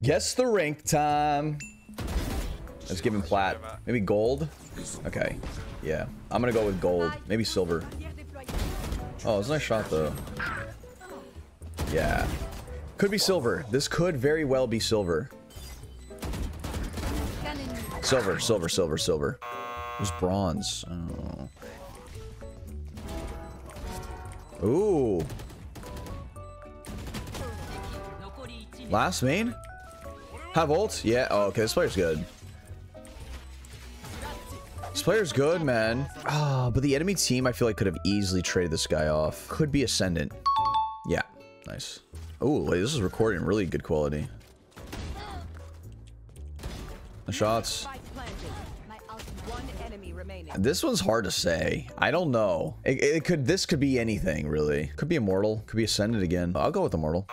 Guess the rank time. Let's give him plat. Maybe gold? Okay. Yeah. I'm gonna go with gold. Maybe silver. Oh, it's a nice shot though. Yeah. Could be silver. This could very well be silver. Silver, silver, silver, silver. It was bronze. Oh. Ooh. Last main? Have ult? Yeah. Oh, okay. This player's good. This player's good, man. Ah, oh, but the enemy team, I feel like, could have easily traded this guy off. Could be Ascendant. Yeah. Nice. Oh, this is recording really good quality. The shots. This one's hard to say. I don't know. It, it, could. This could be anything, really. Could be Immortal. Could be Ascendant again. I'll go with Immortal.